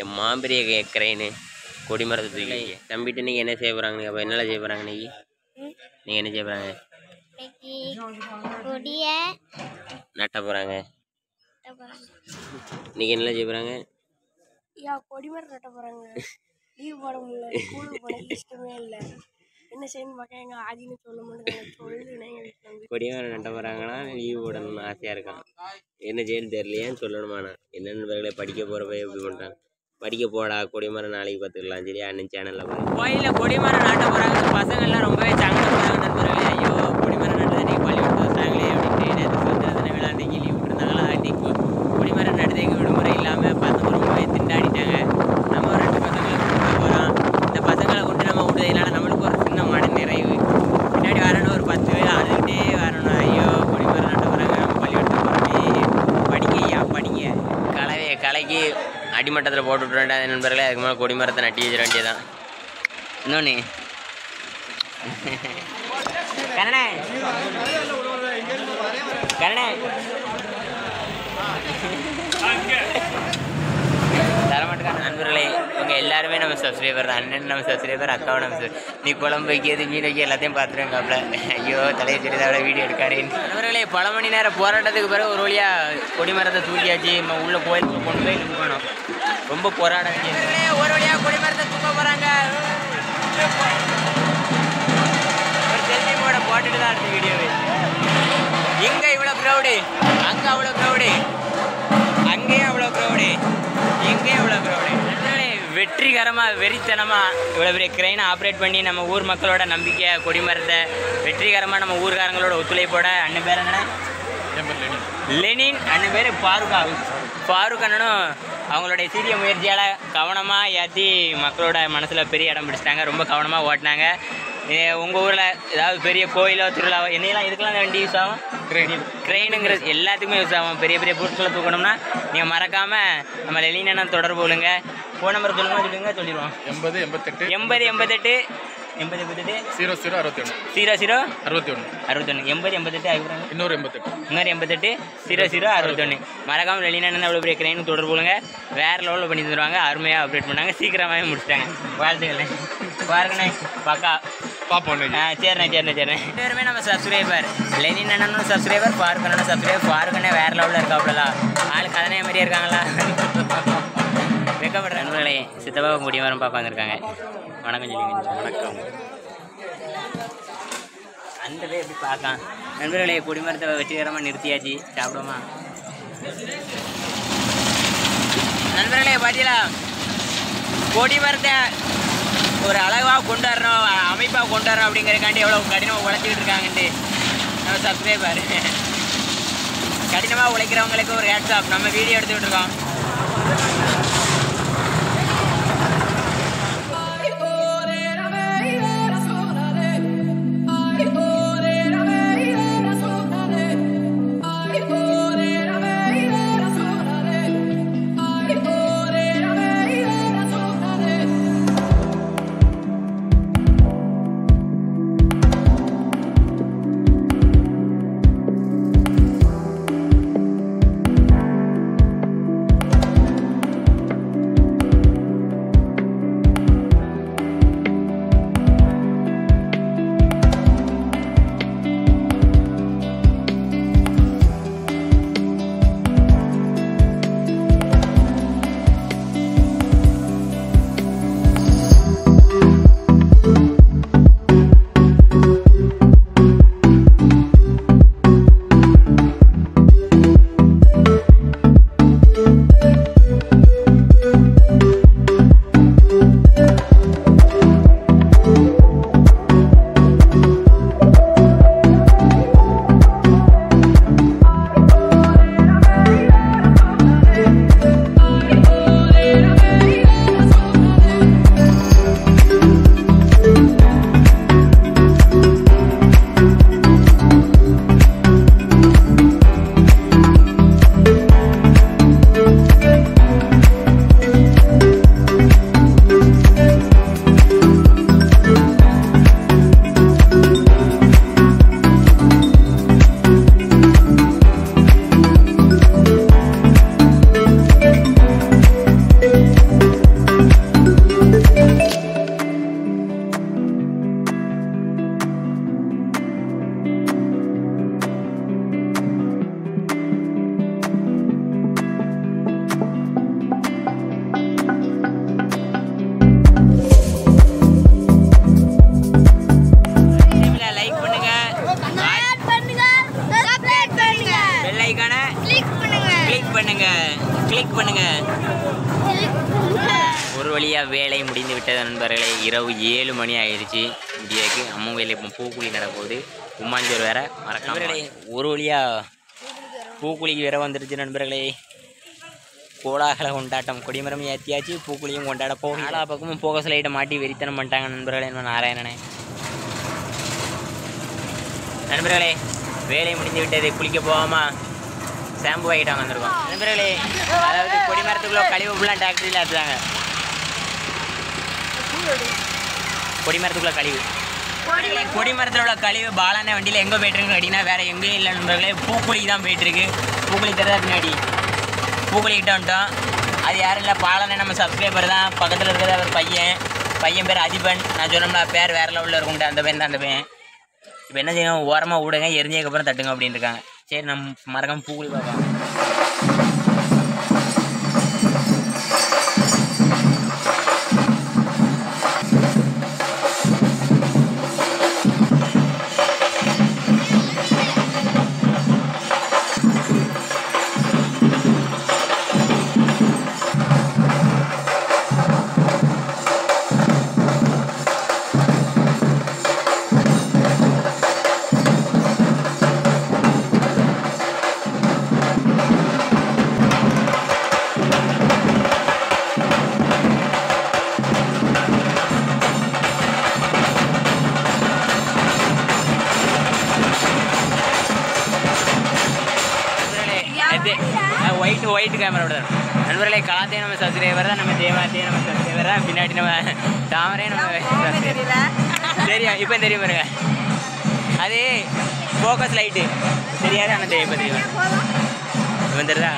என் மாம்பெரிய grain கொடிமரத்தை தூக்கி தம்பிட்டு நீங்கள் என்ன செய்ய போகிறாங்க அப்போ என்னெல்லாம் செய்ய போகிறாங்க இன்னைக்கு? நீங்கள் என்ன செய்ய போகிறாங்க இன்னைக்கு நட்ட போகிறாங்க நீங்கள் என்னெல்லாம் செய்ய போகிறாங்க கொடிமரம் நட்ட போறாங்க. லீவ் போட முடியல. ஸ்கூலுக்கு போன இஷ்டமே இல்லை. என்ன செய்யணும் பார்க்க ஆதின்னு சொல்ல சொல்லுனேன் வந்து கொடிமரம் நட்ட போகிறாங்கன்னா லீவ் போடணும்னு ஆசையாக இருக்கான் என்ன செய்யணும் தெரியலையான்னு சொல்லணுமா நான் என்னென்னு படிக்க போகிறப்ப எப்படி பண்ணுறான் படிக்க போடா கொடிமரம் நாளைக்கு பார்த்துக்கலாம் சரியா? அண்ணன் சேனலில் போய். கோயிலில் கொடிமரம் நாட்ட போகிறாங்க பசங்கள்லாம் ரொம்பவே சங்கடப்படுறாங்க நண்பர்களே ஐயோ கொடிமரம் நட்டு நீங்கள் பள்ளிக்கூடத்து வச்சாங்களே அப்படின்ட்டு நேற்று சுதந்திர விழாண்டைக்கு லீவ் விட்டுருந்தாங்களா அன்றைக்கி கொடிமரம் நடுறதுக்கு விடுமுறை இல்லாமல் பசங்க ரொம்பவே திண்டாடிட்டாங்க நம்ம ஒரு ரெண்டு பசங்களை கூப்பிட்டு போகிறோம் இந்த பசங்களை கொண்டு நம்ம விடுறதுனால நம்மளுக்கு ஒரு சின்ன மன நிறைவு பின்னாடி வரணும் ஒரு பத்து பேர் அழுதுகிட்டே வரணும் ஐயோ கொடிமரம் நட்ட போகிறாங்க நம்ம பள்ளிக்கூடத்துக்கு போகிறோமே படிங்க ஐயா படிங்க கலவையை கலக்கி மட்டத்தில் போட்டு விட்ற நண்பர்களே. அதுக்கு மேலே கொடி மரத்தை நட்டி வச்சிட வேண்டியதான் இன்னொன்று கரணே. கரணே நண்பர்களே இவங்க எல்லாருமே நம்ம சப்ஸ்கிரைபர் தான். அண்ணன் நம்ம சப்ஸ்கிரைபர் அக்காவை நம்ம நீ குழம்பு வைக்கிறது மீன் வைக்க எல்லாத்தையும் பார்த்துருக்காப்ல. ஐயோ தலையை தெரியாத வீடியோ எடுக்காரேன் நண்பர்களே பல மணி நேரம் போராட்டத்துக்கு பிறகு ஒரு வழியா கொடிமரத்தை தூக்கியாச்சு. நம்ம உள்ளே கோயிலுக்கு கொண்டு போய் நிற்கணும் ரொம்ப போராட ஒரு வழியாக கொடிமரத்தை தூக்க போகிறாங்க ஒரு செல்ஃபி போட போட்டுட்டு தான் அடுத்த வீடியோவே இங்கே இவ்வளோ க்ரௌடு அங்கே அவ்வளோ க்ரௌடு அங்கேயும் அவ்வளோ க்ரௌடு இங்கேயும் அவ்வளோ க்ரௌடு வெற்றிகரமாக வெறித்தனமாக இவ்வளோ பெரிய கிரெயினை ஆப்ரேட் பண்ணி நம்ம ஊர் மக்களோட நம்பிக்கை கொடிமரத்தை வெற்றிகரமாக நம்ம ஊர்காரங்களோட ஒத்துழைப்போட அண்ணன் பேர் என்ன லெனின். அண்ணன் பேர் ஃபாரூக் ஃபாரூக் அண்ணனும் அவங்களுடைய சீரிய முயற்சியால் கவனமாக ஏற்றி மக்களோட மனசில் பெரிய இடம் பிடிச்சிட்டாங்க. ரொம்ப கவனமாக ஓட்டினாங்க. உங்கள் ஊரில் ஏதாவது பெரிய கோயிலோ திருவிழாவோ என்னையெல்லாம் இதுக்கெல்லாம் வண்டி யூஸ் ஆகும்? க்ரெயினுங்கிறது எல்லாத்துக்குமே யூஸ் ஆகும் பெரிய பெரிய பொருட்களை தூக்கணும்னா நீங்கள் மறக்காமல் நம்ம லெலின் தொடர்பு கொள்ளுங்க. ஃபோன் நம்பர் சொல்லுங்க சொல்லுங்க சொல்லிடுவோம். எண்பது எண்பத்தெட்டு. எண்பது எண்பத்தெட்டு. எண்பது எண்பத்தெட்டு. ஜீரோ ஜீரோ அறுபத்தி ஒன்று ஜீரோ ஜீரோ அறுபத்தி ஒன்று அறுபத்தொன்று எண்பது எண்பத்தெட்டு அதுக்கப்புறம் இன்னொரு எண்பத்தெட்டு. இன்னொரு எண்பத்தெட்டு. ஜீரோ ஜீரோ அறுபத்தொன்று மறக்காமல் வெளியின அவ்வளோ பெரிய கிரைன் தொடர்பு கொள்ளுங்க. வேறு லெவலில் பண்ணி தருவாங்க. அருமையாக அப்டேட் பண்ணாங்க. சீக்கிரமாகவே முடிச்சிட்டாங்க. வாழ்த்துக்கள். பாருங்கண்ணே. பக்கா. பார்ப்போம் சரிண்ணே சரிண்ணே சரிண்ணே. பேருமே நம்ம சப்ஸ்கிரைபர் லெனின் அண்ணனும் சப்ஸ்கிரைபர் ஃபாரூக் அண்ணனும் சப்ஸ்கிரைபர் ஃபாரூக் அண்ணன் வேறு லெவலில் இருக்காப்புல ஆள் கதனைய மாதிரியே இருக்காங்களா? வெக்கப்படுற நண்பர்களே சித்தப்பா பார்க்க வந்திருக்காங்க. வணக்கம் சொல்லி வணக்கம். அந்த பேர் எப்படி பார்க்கலாம்? நண்பர்களே குடிமரத்தை வெற்றிகரமாக நிறுத்தியாச்சு. சாப்பிடுமா நண்பர்களே பார்த்தீங்களா கொடிமரத்தை ஒரு அழகாக கொண்டு வரணும் அமைப்பாக கொண்டு வரணும் அப்படிங்கிறக்காண்டி எவ்வளோ கடினமாக உழைச்சிக்கிட்டு இருக்காங்கன்ட்டு. நம்ம சப்ஸ்கிரைபர் கடினமாக உழைக்கிறவங்களுக்கு ஒரு ஹேட்ஸ்அப் நம்ம வீடியோ எடுத்துக்கிட்டு இருக்கோம். இரவு ஏழு மணி ஆயிடுச்சு. முடியாக்கு அம்மா வேலை இப்போ பூக்குழி நடக்குது உம்மாஞ்சோர் வேற மறக்காம ஒரு வழியா பூக்குழிக்கு வேற வந்துருச்சு நண்பர்களே. கோலாகல கொண்டாட்டம் கொடிமரம் ஏற்றியாச்சு பூக்குழியும் கொண்டாட போக நாலா பக்கமும் போக லைட்டை மாட்டி வெறித்தனம் பண்ணிட்டாங்க நண்பர்களே என்ன நாராயணனே. நண்பர்களே வேலை முடிந்து விட்டது குளிக்க போகாமா ஷாம்பு வாங்கிட்டு வாங்க வந்திருக்கோம். நண்பர்களே அதாவது கொடிமரத்துக்குள்ள கழிவு ஃபுல்லாக டாக்டரியில் ஏற்றுறாங்க கொடிமரத்துக்குள்ள கழிவு. கொடிமரத்தில் உள்ள கழிவு பாலான வண்டியில் எங்கே போயிட்டுருக்குன்னு கேட்டிங்கன்னா வேறு எங்கேயும் இல்லை நண்பர்களே பூக்குழிக்கு தான் போயிட்டுருக்கு. பூக்குழி தர பின்னாடி. பூக்குழிக்கிட்ட வந்துட்டோம். அது யாரும் இல்லை பாலான நம்ம சப்ஸ்கிரைபர் தான். பக்கத்தில் இருக்கிறத அவர் பையன். பையன் பேர் அதிபன். நான் சொன்னோம்னா பேர் வேறு லெவலில் இருக்கும்ட்டு அந்த பையன் தான் அந்த பையன். இப்போ என்ன செய்யணும்? ஓரமாக விடுங்க எரிஞ்சதுக்கப்புறம் தட்டுங்க அப்படின்னு இருக்காங்க. சரி நம்ம மறக்காமல் பூக்குழி பார்க்கலாம் நண்பர்களே கலாத்தையும் நம்ம சப்ஸ்கிரைபர் தான் நம்ம தேவாத்தையும் நம்ம சப்ஸ்கிரைபர் தான் பின்னாடி நம்ம தாமரையும் நம்ம தெரியும் இப்போ தெரியும் பாருங்க. அது ஃபோக்கஸ் லைட்டு தெரியாது ஆனால் தெரியும் இப்போ தெரியும் வந்துடுதா